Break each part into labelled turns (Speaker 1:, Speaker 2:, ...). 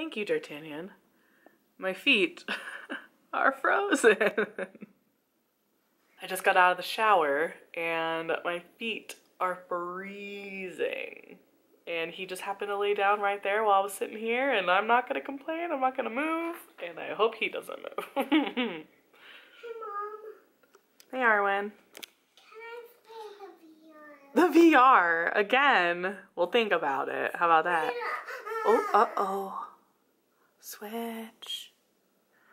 Speaker 1: Thank you, D'Artagnan. My feet are frozen. I just got out of the shower and my feet are freezing. And he just happened to lay down right there while I was sitting here and I'm not gonna complain, I'm not gonna move, and I hope he doesn't move.
Speaker 2: hey, Mom,
Speaker 1: hey Arwen.
Speaker 2: can I play the VR?
Speaker 1: The VR, again. We'll think about it. How about that? Oh, uh-oh. Switch.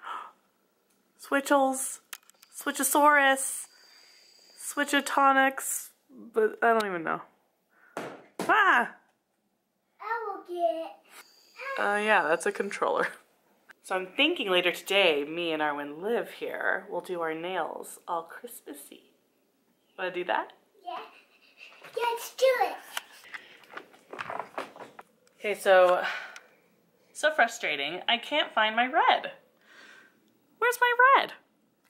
Speaker 1: Switchels. Switchosaurus. Switchotonics. But I don't even know. Ah!
Speaker 2: I will get.
Speaker 1: Uh, yeah, that's a controller. So I'm thinking later today, me and Arwen live here. We'll do our nails all Christmassy. Wanna do that?
Speaker 2: Yeah. Let's do it.
Speaker 1: Okay, so so frustrating. I can't find my red. Where's my red?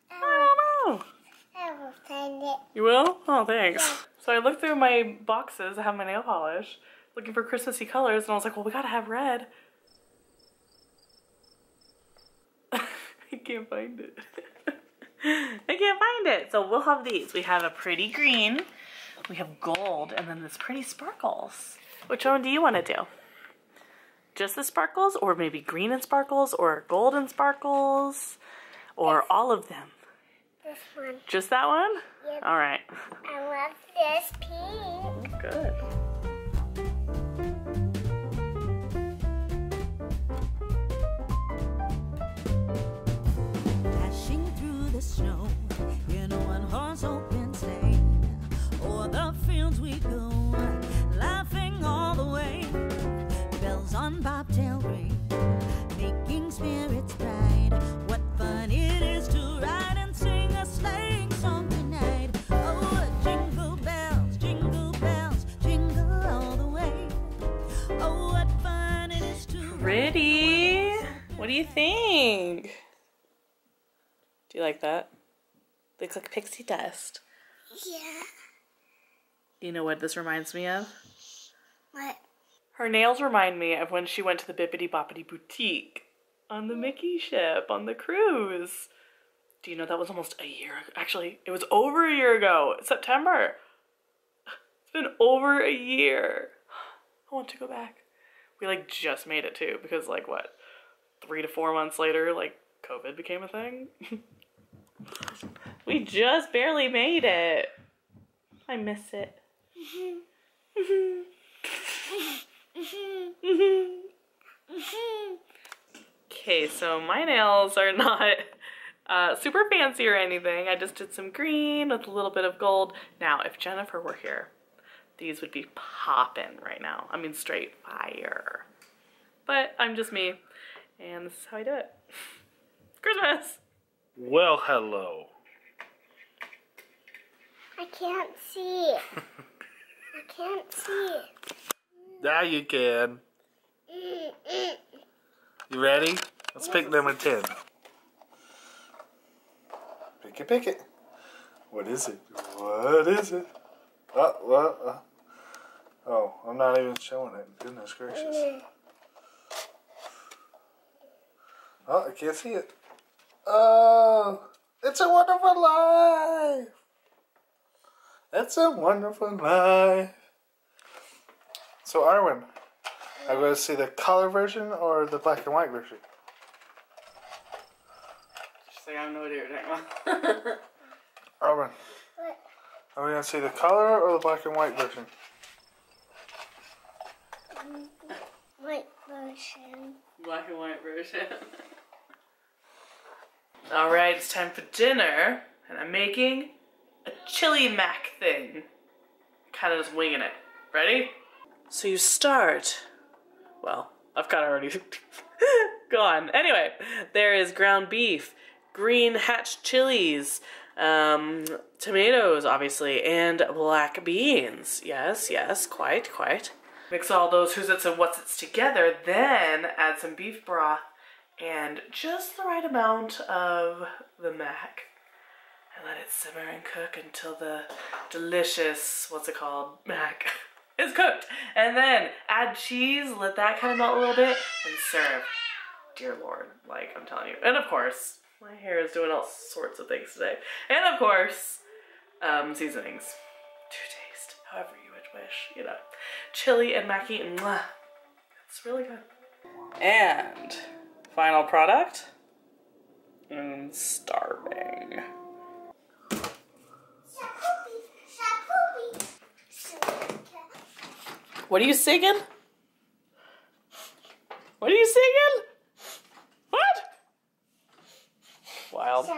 Speaker 1: I don't um, know.
Speaker 2: I will find it.
Speaker 1: You will? Oh, thanks. So I looked through my boxes. I have my nail polish, looking for Christmassy colors, and I was like, well, we gotta have red. I can't find it. I can't find it. So we'll have these. We have a pretty green, we have gold, and then this pretty sparkles. Which one do you want to do? Just the sparkles, or maybe green and sparkles, or gold and sparkles, or all of them?
Speaker 2: This one.
Speaker 1: Just that one?
Speaker 2: Yep.
Speaker 1: All right.
Speaker 2: I love this pink.
Speaker 1: Good.
Speaker 3: Bobtail ring, making spirits bright. What fun it is to ride and sing a sleighing song tonight. Oh, jingle bells, jingle bells, jingle all the way. Oh, what fun it is to ride
Speaker 1: Pretty. What do you think? Do you like that? Looks like pixie dust.
Speaker 2: Yeah.
Speaker 1: Do you know what this reminds me of?
Speaker 2: What?
Speaker 1: Her nails remind me of when she went to the Bibbidi Bobbidi Boutique on the Mickey ship on the cruise. Do you know that was almost a year? Actually, it was over a year ago. September. It's been over a year. I want to go back. We like just made it too because like what, three to four months later, like COVID became a thing. we just barely made it. I miss it. Okay, so my nails are not uh, super fancy or anything. I just did some green with a little bit of gold. Now, if Jennifer were here, these would be popping right now. I mean, straight fire. But I'm just me, and this is how I do it. Christmas!
Speaker 4: Well, hello.
Speaker 2: I can't see. I can't see it.
Speaker 4: Now you can. You ready? Let's pick number 10. Pick it, pick it. What is it? What is it? Oh? Uh, oh, I'm not even showing it. Goodness gracious. Oh, I can't see it. Oh, it's a wonderful life. It's a wonderful life. So, Arwen, I'm going to see the color version or the black and white version.
Speaker 1: Just say I have no idea what you're talking.
Speaker 4: Arwen,
Speaker 2: What?
Speaker 4: are we going to see the color or the black and white version?
Speaker 2: White version.
Speaker 1: Black and white version. Alright, it's time for dinner, and I'm making a chili mac thing. Kind of just winging it. Ready? So you start. Well, I've kind of already gone. Anyway, there is ground beef, green hatch chilies, um, tomatoes, obviously, and black beans. Yes, yes, quite, quite. Mix all those who's its and what's its together, then add some beef broth and just the right amount of the mac. And let it simmer and cook until the delicious, what's it called, mac is cooked. And then add cheese, let that kind of melt a little bit, and serve. dear lord, like I'm telling you. And of course, my hair is doing all sorts of things today. And of course, um, seasonings to taste, however you would wish, you know. Chili and Mackie, mwah. It's really good. And final product. I'm starving. What are you singing? What are you singing? What? Wild.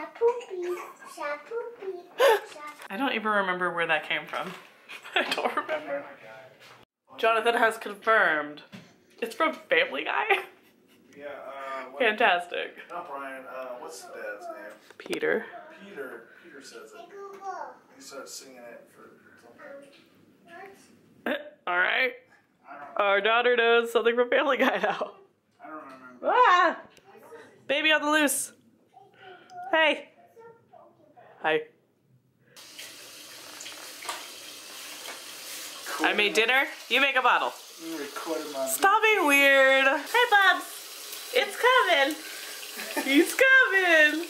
Speaker 1: I don't even remember where that came from. I don't remember. Jonathan has confirmed. It's from Family Guy.
Speaker 4: Yeah, uh, what,
Speaker 1: Fantastic.
Speaker 4: not Brian, uh, what's the dad's name?
Speaker 1: Peter.
Speaker 4: Peter. Peter says it. He starts singing it for something.
Speaker 1: All right. Our daughter knows something from Family Guy now.
Speaker 4: I don't remember.
Speaker 1: Ah! Baby on the loose. Hey. Hi. I made dinner. You make a bottle. Stop being weird. Hey, Bubs. It's coming. He's coming.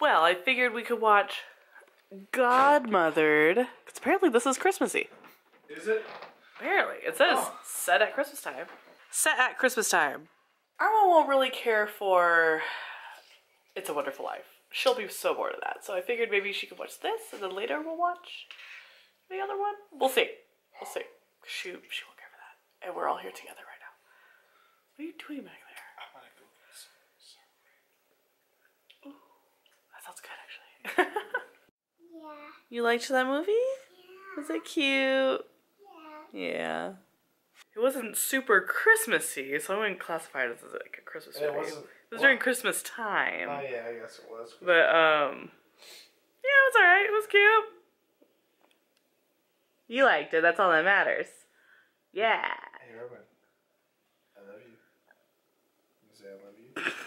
Speaker 1: Well, I figured we could watch Godmothered. Because apparently this is Christmassy.
Speaker 4: Is it?
Speaker 1: Apparently. It says
Speaker 4: Oh.
Speaker 1: set at Christmas time. Set at Christmas time. Arma won't really care for It's a Wonderful Life. She'll be so bored of that. So I figured maybe she could watch this and then later we'll watch the other one. We'll see. We'll see. She, she won't care for that. And we're all here together right now. What are you doing back there?
Speaker 4: I'm gonna go get some.
Speaker 1: That sounds good actually.
Speaker 2: Yeah,
Speaker 1: you liked that movie? Was it cute?
Speaker 2: yeah.
Speaker 1: Yeah. It wasn't super Christmassy, so I wouldn't classify it as like a Christmas
Speaker 4: It
Speaker 1: movie.
Speaker 4: wasn't-
Speaker 1: It was during Christmas time.
Speaker 4: Oh yeah, I guess it was.
Speaker 1: But um yeah, it was alright. It was cute. You liked it, that's all that matters. Yeah.
Speaker 4: Hey Robin, I love you. You say I love you?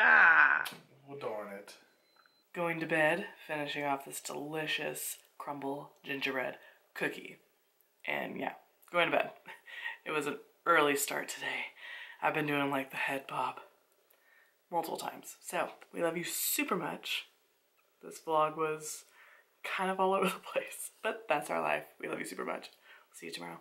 Speaker 1: Ah.
Speaker 4: Well, darn it.
Speaker 1: Going to bed, finishing off this delicious crumble gingerbread cookie. And yeah, going to bed. It was an early start today. I've been doing like the head bob multiple times. So, we love you super much. This vlog was kind of all over the place, but that's our life. We love you super much. See you tomorrow.